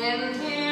into